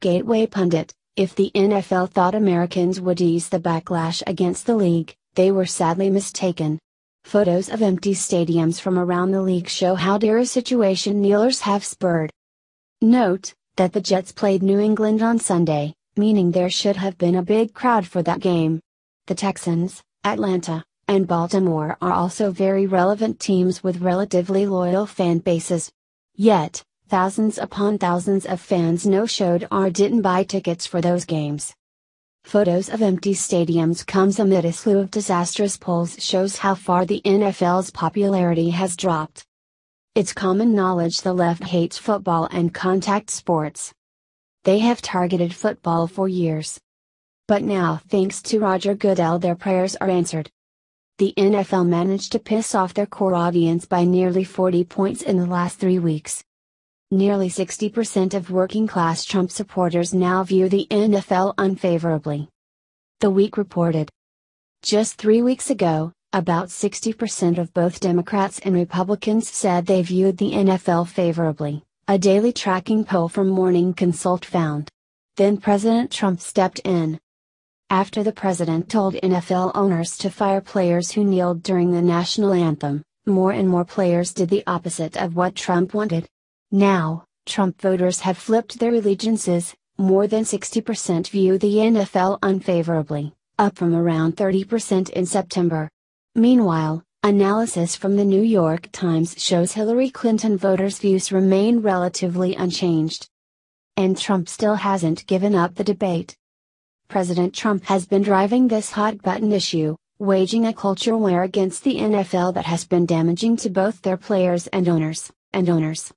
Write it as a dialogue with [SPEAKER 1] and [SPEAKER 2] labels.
[SPEAKER 1] Gateway Pundit If the NFL thought Americans would ease the backlash against the league, they were sadly mistaken. Photos of empty stadiums from around the league show how dire a situation kneelers have spurred. Note that the Jets played New England on Sunday, meaning there should have been a big crowd for that game. The Texans, Atlanta, and Baltimore are also very relevant teams with relatively loyal fan bases. Yet, thousands upon thousands of fans no showed or didn't buy tickets for those games. Photos of empty stadiums comes amid a slew of disastrous polls shows how far the NFL's popularity has dropped. It's common knowledge the left hates football and contact sports. They have targeted football for years. But now, thanks to Roger Goodell, their prayers are answered. The NFL managed to piss off their core audience by nearly 40 points in the last three weeks. Nearly 60% of working class Trump supporters now view the NFL unfavorably. The Week reported. Just three weeks ago, about 60% of both Democrats and Republicans said they viewed the NFL favorably, a daily tracking poll from Morning Consult found. Then President Trump stepped in. After the president told NFL owners to fire players who kneeled during the national anthem, more and more players did the opposite of what Trump wanted. Now, Trump voters have flipped their allegiances, more than 60% view the NFL unfavorably, up from around 30% in September. Meanwhile, analysis from the New York Times shows Hillary Clinton voters' views remain relatively unchanged. And Trump still hasn't given up the debate. President Trump has been driving this hot button issue, waging a culture war against the NFL that has been damaging to both their players and owners, and owners.